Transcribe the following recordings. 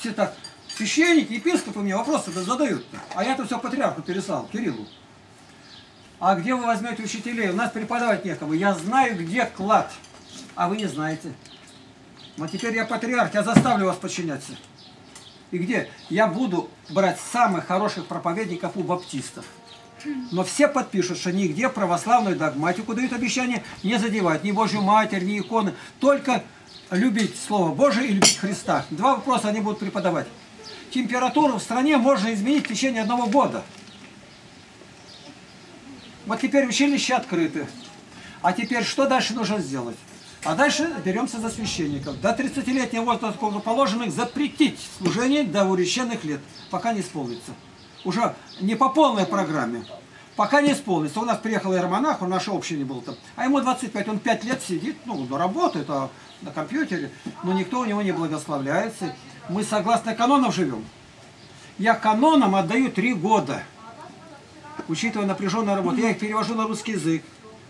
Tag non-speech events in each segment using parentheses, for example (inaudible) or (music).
Все так, священники, епископы мне вопросы задают. -то. А я-то все патриарху переслал, Кириллу. А где вы возьмете учителей? У нас преподавать некому. Я знаю, где клад, а вы не знаете. Вот теперь я патриарх, я заставлю вас подчиняться. И где? Я буду брать самых хороших проповедников у баптистов. Но все подпишут, что нигде православную догматику дают обещание не задевать ни Божью Матерь, ни иконы. Только любить Слово Божие и любить Христа. Два вопроса они будут преподавать. Температуру в стране можно изменить в течение одного года. Вот теперь училища открыты. А теперь что дальше нужно сделать? А дальше беремся за священников. До 30-летнего возраста положено их запретить служение до урещенных лет, пока не исполнится. Уже не по полной программе. Пока не исполнится. У нас приехал иеромонах, он наш общий был там. А ему 25, он 5 лет сидит, ну, работает а на компьютере, но никто у него не благословляется. Мы согласно канонам живем. Я канонам отдаю 3 года, учитывая напряженную работу. Я их перевожу на русский язык,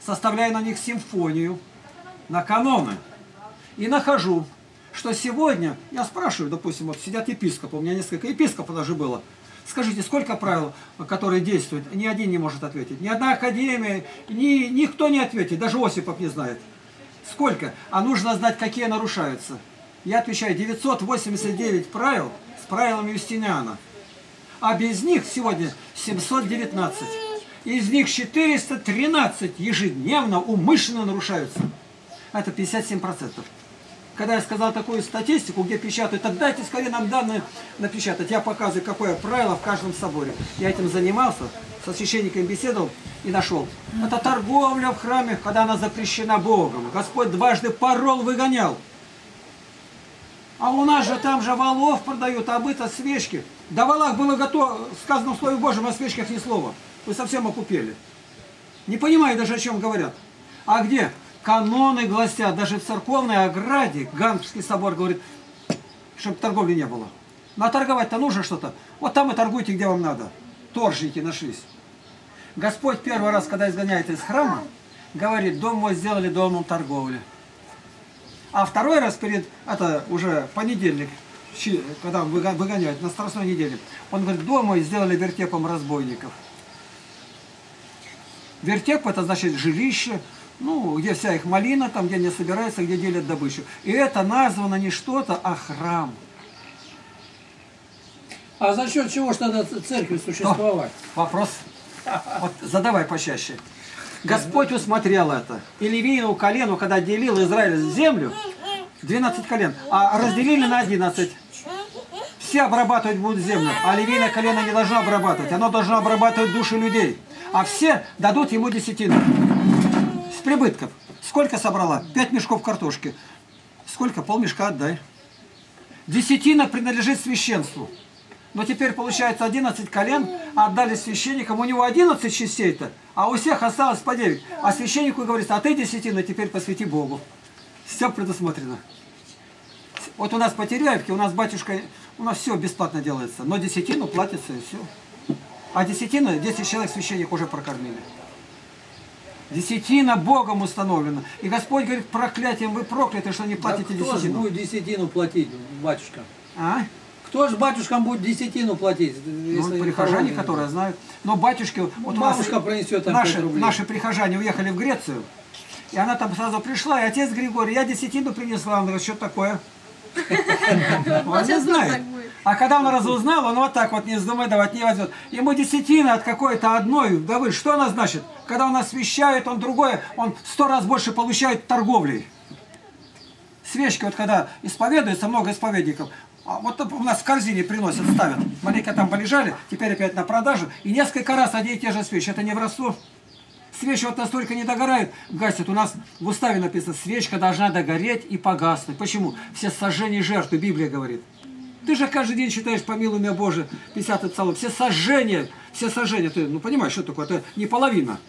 составляю на них симфонию на каноны. И нахожу, что сегодня, я спрашиваю, допустим, вот сидят епископы, у меня несколько епископов даже было, Скажите, сколько правил, которые действуют, ни один не может ответить. Ни одна академия, ни, никто не ответит, даже Осипов не знает. Сколько? А нужно знать, какие нарушаются. Я отвечаю, 989 правил с правилами Юстиниана. А без них сегодня 719. Из них 413 ежедневно умышленно нарушаются это 57%. Когда я сказал такую статистику, где печатают, так дайте скорее нам данные напечатать. Я показываю, какое правило в каждом соборе. Я этим занимался, со священником беседовал и нашел. Это торговля в храме, когда она запрещена Богом. Господь дважды порол выгонял. А у нас же там же валов продают, а быто свечки. Да валах было готово, сказано в Слове Божьем, о свечках ни слова. Вы совсем окупели. Не понимаю даже, о чем говорят. А где? Каноны гласят, даже в церковной ограде, Гамский собор говорит, чтобы торговли не было. Ну а торговать-то нужно что-то. Вот там и торгуйте, где вам надо. Торжники нашлись. Господь первый раз, когда изгоняет из храма, говорит, дом мой сделали домом торговли. А второй раз перед, это уже понедельник, когда выгоняют на страстной неделе, он говорит, дом мой сделали вертепом разбойников. Вертеп это значит жилище, ну, где вся их малина, там, где они собираются, где делят добычу. И это названо не что-то, а храм. А за счет чего же тогда церкви существовать? Но, вопрос. Вот задавай почаще. (laughs) Господь усмотрел это. И Левиину колену, когда делил Израиль землю, 12 колен, а разделили на 11. Все обрабатывать будут землю, а Левийное колено не должно обрабатывать. Оно должно обрабатывать души людей. А все дадут ему десятину прибытков. Сколько собрала? Пять мешков картошки. Сколько? Полмешка отдай. Десятина принадлежит священству. Но теперь получается 11 колен, отдали священникам. У него 11 частей-то, а у всех осталось по 9. А священнику говорится, а ты десятину теперь посвяти Богу. Все предусмотрено. Вот у нас по Теряевке, у нас батюшка, у нас все бесплатно делается. Но десятину платится и все. А десятину 10 человек священник уже прокормили. Десятина Богом установлена. И Господь говорит, проклятием вы прокляты, что не платите да кто десятину. Кто будет десятину платить, батюшка? А? Кто же батюшкам будет десятину платить? Ну, прихожане, которые знают. Но батюшки, вот Бабушка у нас принесет наши, наши прихожане уехали в Грецию, и она там сразу пришла, и отец Григорий, я десятину принесла. Он говорит, что такое? Он не знает. А когда он разузнал, он вот так вот не давать, не возьмет. Ему десятина от какой-то одной вдовы. Что она значит? Когда он освещает, он другое, он сто раз больше получает торговлей. Свечки, вот когда исповедуется, много исповедников, а вот у нас в корзине приносят, ставят. Маленько там полежали, теперь опять на продажу. И несколько раз одни и те же свечи. Это не воровство. Свечи вот настолько не догорают, гасят. У нас в уставе написано, свечка должна догореть и погаснуть. Почему? Все сожжения жертвы, Библия говорит. Ты же каждый день читаешь «Помилуй меня, Боже», 50 псалом. Все сожжения, все сожжения, ты ну понимаешь, что такое? Это не половина.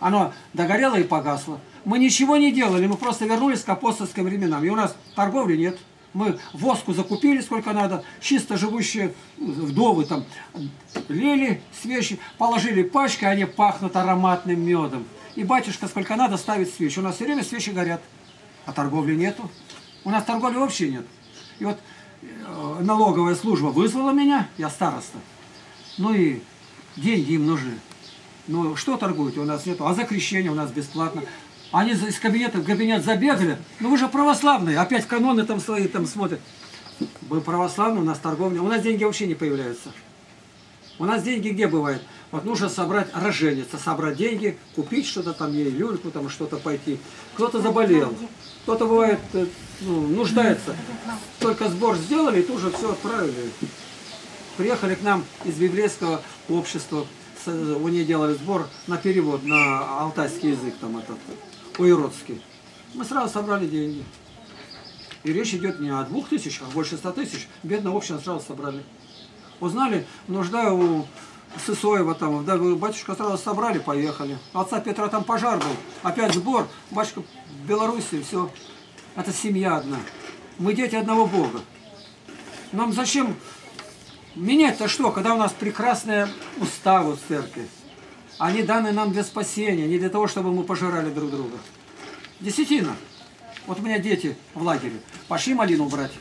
Оно догорело и погасло. Мы ничего не делали, мы просто вернулись к апостольским временам. И у нас торговли нет. Мы воску закупили сколько надо, чисто живущие вдовы там лили свечи, положили пачки, они пахнут ароматным медом. И батюшка сколько надо ставит свечи. У нас все время свечи горят, а торговли нету. У нас торговли вообще нет. И вот э, налоговая служба вызвала меня, я староста. Ну и деньги им нужны. Ну что торгуете, у нас нету, а за крещение у нас бесплатно. Они из кабинета в кабинет забегали, ну вы же православные, опять каноны там свои там смотрят. Вы православные, у нас торговля, у нас деньги вообще не появляются. У нас деньги где бывают? Вот нужно собрать, рожениться, собрать деньги, купить что-то там ей, люльку, там что-то пойти. Кто-то заболел, кто-то бывает, э, ну, нуждается. Только сбор сделали, и тут же все отправили. Приехали к нам из библейского общества, у нее делали сбор на перевод на алтайский язык, там этот, уиродский. Мы сразу собрали деньги. И речь идет не о двух тысячах, а больше ста тысяч. Бедное общество сразу собрали. Узнали, нужда у Сысоева там, да, батюшка сразу собрали, поехали. Отца Петра там пожар был, опять сбор, батюшка в Беларуси, все. Это семья одна. Мы дети одного Бога. Нам зачем менять-то что, когда у нас прекрасные уставы в церкви? Они даны нам для спасения, не для того, чтобы мы пожирали друг друга. Десятина. Вот у меня дети в лагере. Пошли малину брать.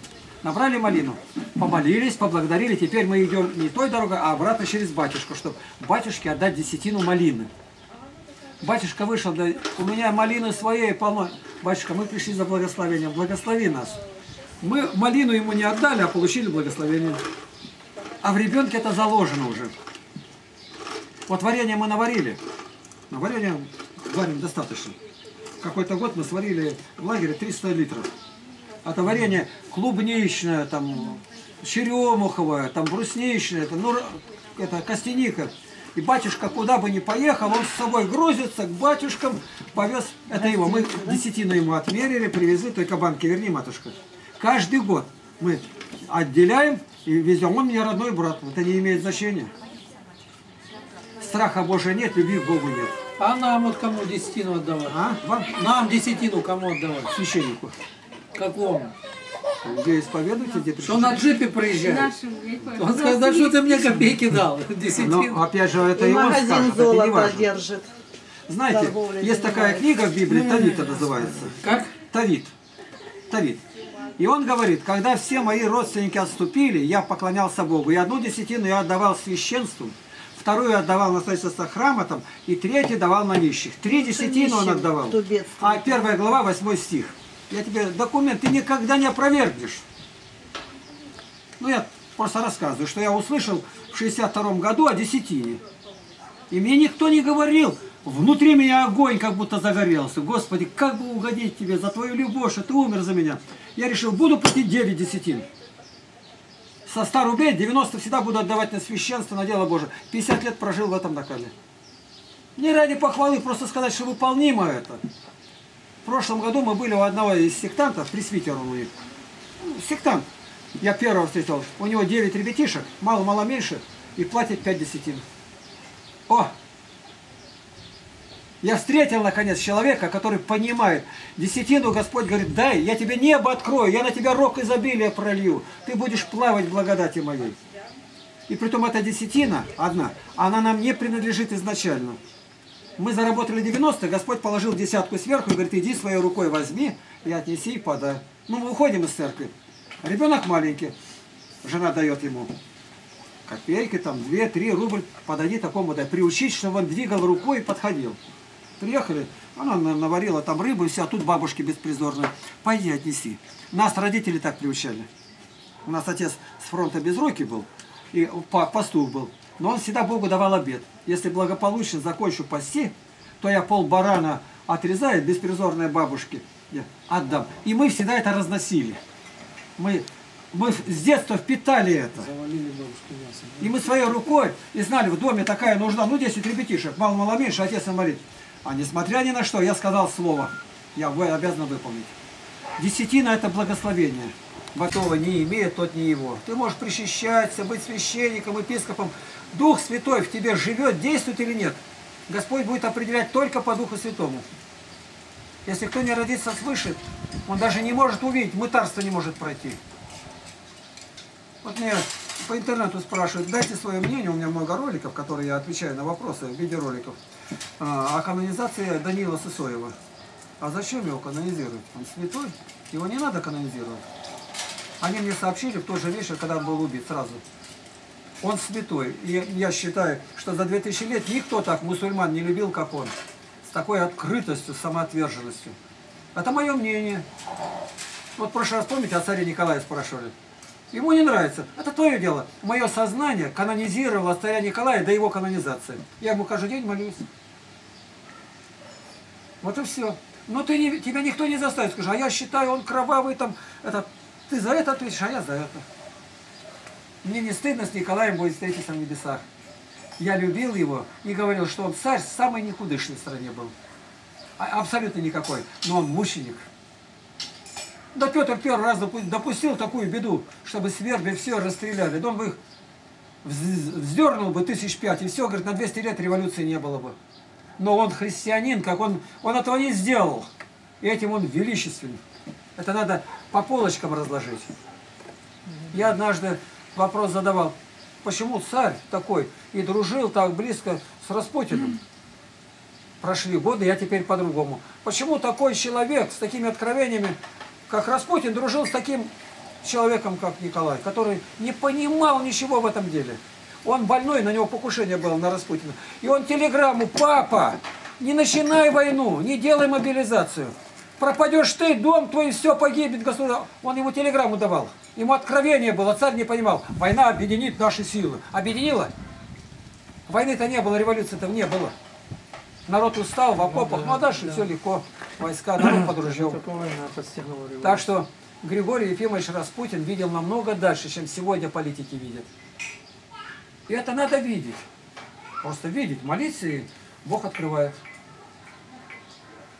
Набрали малину, помолились, поблагодарили. Теперь мы идем не той дорогой, а обратно через батюшку, чтобы батюшке отдать десятину малины. Батюшка вышел, да, у меня малины своей полно. Батюшка, мы пришли за благословением, благослови нас. Мы малину ему не отдали, а получили благословение. А в ребенке это заложено уже. Вот варенье мы наварили. На варенье варим достаточно. Какой-то год мы сварили в лагере 300 литров. Это варенье клубничное, там, черемуховое, там, брусничное, это, ну, это костяника. И батюшка куда бы ни поехал, он с собой грузится к батюшкам, повез. Это его. Мы десятину ему отмерили, привезли, только банки верни, матушка. Каждый год мы отделяем и везем. Он мне родной брат. Это не имеет значения. Страха Божия нет, любви к Богу нет. А нам вот кому десятину отдавать? А? Вам, Нам десятину кому отдавать? священнику. Какому? Где исповедуете, где Что на джипе приезжает? Нашим. Он сказал, да что ты мне копейки дал? Но (laughs) Десятину. опять же, это И его магазин скажет, это не золота важно. держит. Знаете, торговлей есть такая книга в Библии, Тавита называется. Как? Тавит. Тавит. И он говорит, когда все мои родственники отступили, я поклонялся Богу. И одну десятину я отдавал священству, вторую отдавал на строительство храма, там, и третью давал на нищих. Три десятины он отдавал. А первая глава, восьмой стих. Я тебе документ, ты никогда не опровергнешь. Ну, я просто рассказываю, что я услышал в 62 году о десятине. И мне никто не говорил. Внутри меня огонь как будто загорелся. Господи, как бы угодить тебе за твою любовь, что ты умер за меня. Я решил, буду платить 9 десятин. Со 100 рублей 90 всегда буду отдавать на священство, на дело Божие. 50 лет прожил в этом накале. Не ради похвалы, просто сказать, что выполнимо это. В прошлом году мы были у одного из сектантов, пресвитер он у них. Ну, Сектант. Я первого встретил. У него 9 ребятишек, мало-мало меньше, и платит 5 десятин. О! Я встретил, наконец, человека, который понимает. Десятину Господь говорит, дай, я тебе небо открою, я на тебя рок изобилия пролью. Ты будешь плавать в благодати моей. И притом эта десятина одна, она нам не принадлежит изначально. Мы заработали 90, Господь положил десятку сверху и говорит, иди своей рукой возьми и отнеси и подай. Ну, мы уходим из церкви. Ребенок маленький, жена дает ему копейки, там, 2-3 рубль, подойди такому, дай, приучить, чтобы он двигал рукой и подходил. Приехали, она на- наварила там рыбу и все, а тут бабушки беспризорные. Пойди отнеси. Нас родители так приучали. У нас отец с фронта без руки был, и па- пастух был. Но он всегда Богу давал обед. Если благополучно закончу пасти, то я пол барана отрезаю беспризорной бабушке, я отдам. И мы всегда это разносили. Мы, мы с детства впитали это. И мы своей рукой, и знали, в доме такая нужда, ну 10 ребятишек, мало-мало меньше, отец молит. А несмотря ни на что, я сказал слово, я вы обязан выполнить. Десятина это благословение. Готова не имеет, тот не его. Ты можешь причащаться, быть священником, епископом. Дух Святой в тебе живет, действует или нет. Господь будет определять только по Духу Святому. Если кто не родится свыше, он даже не может увидеть, мытарство не может пройти. Вот мне по интернету спрашивают, дайте свое мнение, у меня много роликов, которые я отвечаю на вопросы в виде роликов, а, о канонизации Данила Сысоева. А зачем его канонизировать? Он святой, его не надо канонизировать. Они мне сообщили в тот же вечер, когда он был убит сразу. Он святой. И я считаю, что за 2000 лет никто так мусульман не любил, как он. С такой открытостью, самоотверженностью. Это мое мнение. Вот в прошлый раз, помните, о царе Николае спрашивали? Ему не нравится. Это твое дело. Мое сознание канонизировало царя Николая до его канонизации. Я ему каждый день молюсь. Вот и все. Но ты не, тебя никто не заставит. Скажи, а я считаю, он кровавый там. Это, ты за это ответишь, а я за это. Мне не стыдно с Николаем будет встретиться в небесах. Я любил его и говорил, что он царь самой никудышной стране был. А, абсолютно никакой. Но он мученик. Да Петр первый раз допустил такую беду, чтобы свергли все расстреляли. Да он бы их вздернул бы тысяч пять, и все, говорит, на 200 лет революции не было бы. Но он христианин, как он, он этого не сделал. И этим он величественен. Это надо по полочкам разложить. Я однажды вопрос задавал, почему царь такой и дружил так близко с Распутиным? Прошли годы, я теперь по-другому. Почему такой человек с такими откровениями как Распутин дружил с таким человеком, как Николай, который не понимал ничего в этом деле. Он больной, на него покушение было на Распутина. И он телеграмму, папа, не начинай войну, не делай мобилизацию. Пропадешь ты, дом твой, все погибнет, государь. Он ему телеграмму давал. Ему откровение было, царь не понимал. Война объединит наши силы. Объединила? Войны-то не было, революции-то не было. Народ устал в окопах, ну а дальше да. все легко. Войска, народ под ружьем. Так что Григорий Ефимович Распутин видел намного дальше, чем сегодня политики видят. И это надо видеть. Просто видеть, молиться, и Бог открывает.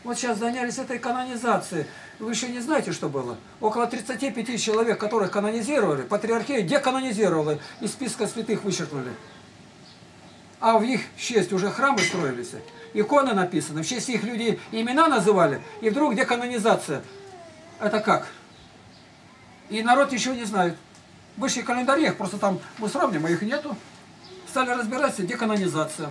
Вот сейчас занялись этой канонизацией. Вы еще не знаете, что было? Около 35 человек, которых канонизировали, патриархия деканонизировала, из списка святых вычеркнули. А в их честь уже храмы строились иконы написаны, в честь их людей имена называли, и вдруг деканонизация. Это как? И народ еще не знает. Высшие календарях, просто там мы сравним, а их нету. Стали разбираться, деканонизация.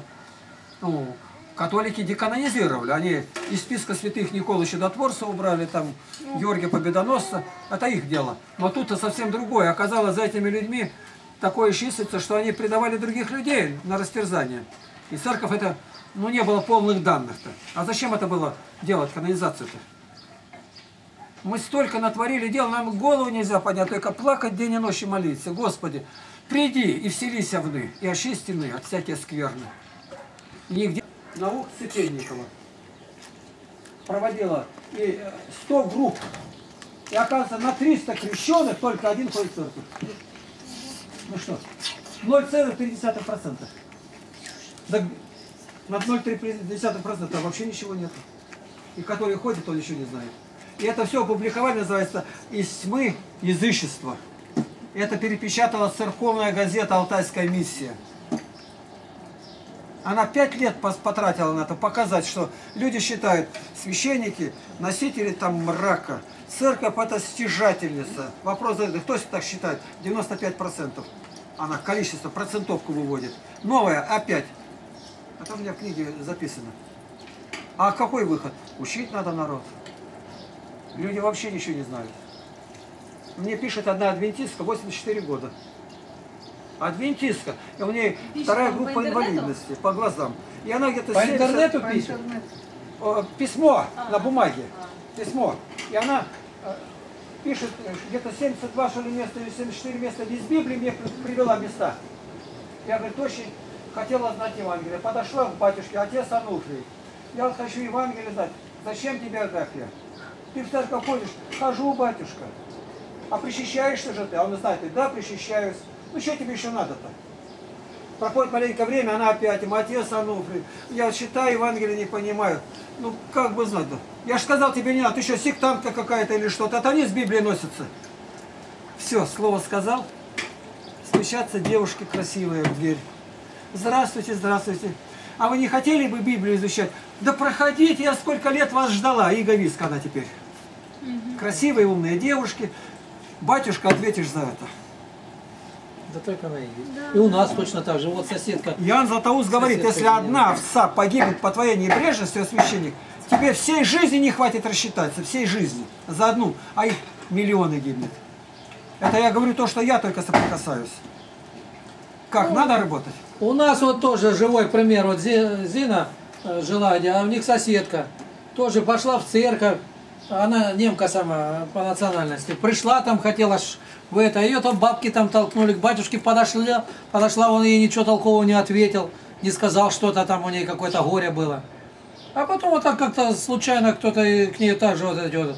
Ну, католики деканонизировали. Они из списка святых Николы Чудотворца убрали, там Георгия Победоносца. Это их дело. Но тут-то совсем другое. Оказалось, за этими людьми такое числится, что они предавали других людей на растерзание. И церковь это ну не было полных данных-то. А зачем это было делать, канализацию-то? Мы столько натворили дел, нам голову нельзя поднять, только плакать день и ночь и молиться. Господи, приди и вселися в ны, и очисти ны от всякие скверны. Нигде. Наук Цепенникова проводила и 100 э, групп. И оказывается, на 300 крещенных только один ходит в церковь. Ну что, 0,3%. На 0,3% вообще ничего нет. И который ходит, он еще не знает. И это все опубликовали, называется «Из тьмы язычества». Это перепечатала церковная газета «Алтайская миссия». Она пять лет потратила на это, показать, что люди считают, священники, носители там мрака, церковь это стяжательница. Вопрос задает, кто так считает? 95%. Она количество, процентовку выводит. Новая опять а там у меня в книге записано. А какой выход? Учить надо народ. Люди вообще ничего не знают. Мне пишет одна адвентистка, 84 года. Адвентистка. И у нее Пишет вторая группа по инвалидности по глазам. И она где-то... По 70... интернету пишет? Письмо а, на бумаге. А. Письмо. И она э, пишет э, где-то 72 что ли места или 74 места из Библии мне привела места. Я говорю, точно хотела знать Евангелие. Подошла к батюшке, отец Ануфрий. Я вот хочу Евангелие знать. Зачем тебе Агафья? Ты в церковь ходишь? Хожу, батюшка. А причащаешься же ты? А он знает, да, причащаюсь. Ну, что тебе еще надо-то? Проходит маленькое время, она опять, им отец Ануфрий. Я читаю Евангелие, не понимаю. Ну, как бы знать-то? Я же сказал тебе не надо, ты что, сектантка какая-то или что-то. Это они с Библией носятся. Все, слово сказал. Стучатся девушки красивые в дверь. Здравствуйте, здравствуйте. А вы не хотели бы Библию изучать? Да проходите, я сколько лет вас ждала. Иго Виска она теперь. Угу. Красивые, умные девушки. Батюшка, ответишь за это. Да только она и есть. Да. И у нас точно так же. Вот соседка. Ян Златоуст говорит, если одна овца погибнет по твоей небрежности, священник, тебе всей жизни не хватит рассчитаться, всей жизни за одну, а их миллионы гибнет. Это я говорю то, что я только соприкасаюсь. Как, надо работать? У нас вот тоже живой пример. Вот Зи- Зина э, жила, а у них соседка. Тоже пошла в церковь. Она немка сама по национальности. Пришла там, хотела в это. Ее там бабки там толкнули, к батюшке подошла. Подошла, он ей ничего толкового не ответил. Не сказал что-то там у ней какое-то горе было. А потом вот так как-то случайно кто-то к ней также вот эти вот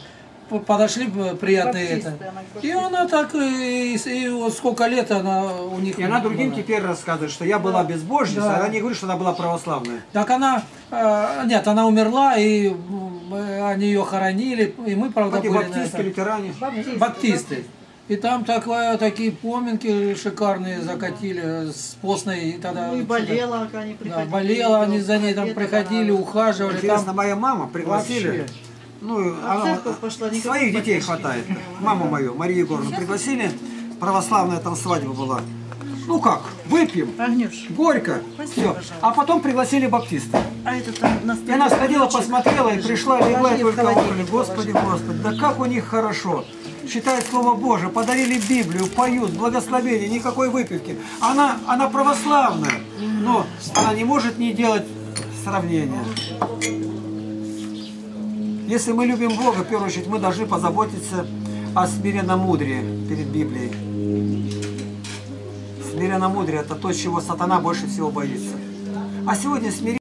подошли приятные Баптисты, это. И она так и, и вот сколько лет она у них И она другим была. теперь рассказывает, что я была безбожницей, Да. а она не говорит, что она была православная. Так она, э, нет, она умерла, и м, они ее хоронили, и мы, правда, были этом. лютеране. Баптисты. Баптисты. И там такое, такие поминки шикарные закатили с постной. И тогда Ну и болела, они Да, приходили. болела, они за ней там приходили, ухаживали. Интересно, Там, моя мама пригласили. Вообще. Ну, А она, пошла, своих детей хватает. Маму мою, Марию Егоровну, пригласили. Православная там свадьба была. Ну как, выпьем. Агнюш, Горько. Спасибо, Все. пожалуйста. А потом пригласили баптисты. а это там на И она сходила, посмотрела и пришла, легла и только охали. Господи. Господи, да как у них хорошо. Читают Слово Божие, подарили Библию, поют, благословение, никакой выпивки. Она, она православная, но она не может не делать сравнения. Если мы любим Бога, в первую очередь, мы должны позаботиться о смиренномудрии перед Библией. Смиренномудрие – это то, чего сатана больше всего боится. А сегодня смирение